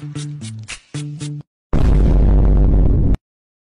Thank you.